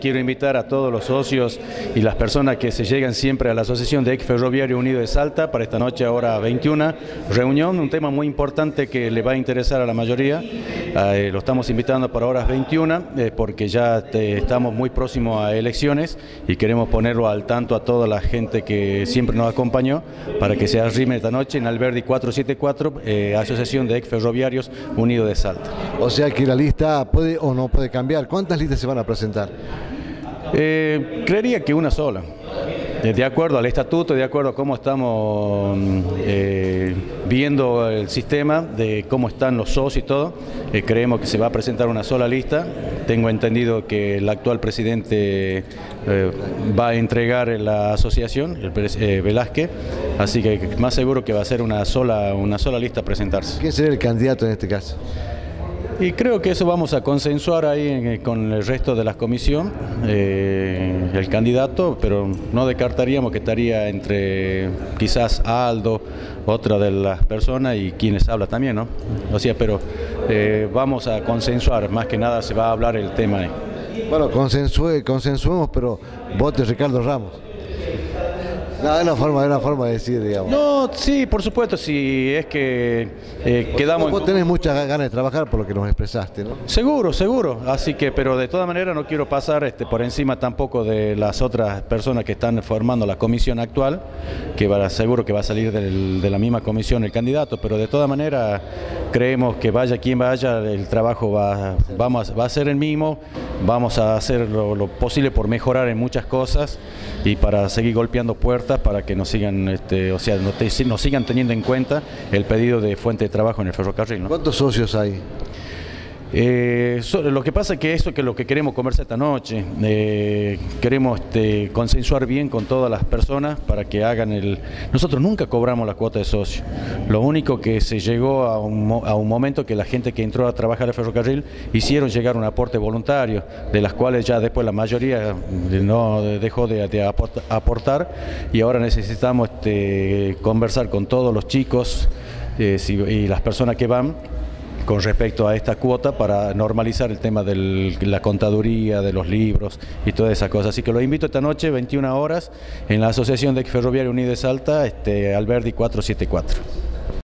Quiero invitar a todos los socios y las personas que se llegan siempre a la Asociación de Ex Ferroviario Unido de Salta para esta noche, ahora 21, reunión, un tema muy importante que le va a interesar a la mayoría. Eh, lo estamos invitando para horas 21 eh, porque ya estamos muy próximos a elecciones y queremos ponerlo al tanto a toda la gente que siempre nos acompañó para que se arrime esta noche en Alberdi 474, eh, Asociación de Ex Ferroviarios Unido de Salta. O sea que la lista puede o no puede cambiar. ¿Cuántas listas se van a presentar? Eh, creería que una sola. Eh, de acuerdo al estatuto, de acuerdo a cómo estamos eh, viendo el sistema, de cómo están los socios y todo, creemos que se va a presentar una sola lista. Tengo entendido que el actual presidente va a entregar la asociación, el Velázquez, así que más seguro que va a ser una sola, una sola lista presentarse. ¿Quién será el candidato en este caso? Y creo que eso vamos a consensuar ahí eh, con el resto de la comisión, eh, el candidato, pero no descartaríamos que estaría entre quizás Aldo, otra de las personas y quienes habla también, ¿no? O sea, pero eh, vamos a consensuar, más que nada se va a hablar el tema. Bueno, consensuemos, pero vote Ricardo Ramos. No, es una forma, es una forma de decir, digamos. No, sí, por supuesto, si es que eh, quedamos... Vos tenés muchas ganas de trabajar por lo que nos expresaste, ¿no? Seguro, seguro. Así que, pero de todas maneras no quiero pasar este, por encima tampoco de las otras personas que están formando la comisión actual, que va, seguro que va a salir de la misma comisión el candidato, pero de todas maneras creemos que vaya quien vaya, el trabajo va, vamos, va a ser el mismo, vamos a hacer lo posible por mejorar en muchas cosas y para seguir golpeando puertas para que nos sigan, este, o sea, nos, sigan teniendo en cuenta el pedido de fuente de trabajo en el ferrocarril. ¿Cuántos socios hay? Eh, lo que pasa es que eso que es lo que queremos conversar esta noche, eh, queremos este, consensuar bien con todas las personas para que hagan el... Nosotros nunca cobramos la cuota de socio, lo único que se llegó a un, a un momento que la gente que entró a trabajar al ferrocarril hicieron llegar un aporte voluntario, de las cuales ya después la mayoría no dejó de, aportar y ahora necesitamos este, conversar con todos los chicos eh, y las personas que van con respecto a esta cuota para normalizar el tema de la contaduría, de los libros y todas esas cosas. Así que lo invito esta noche, 21 horas, en la Asociación de Ferroviario Unido de Salta, este, Alberdi 474.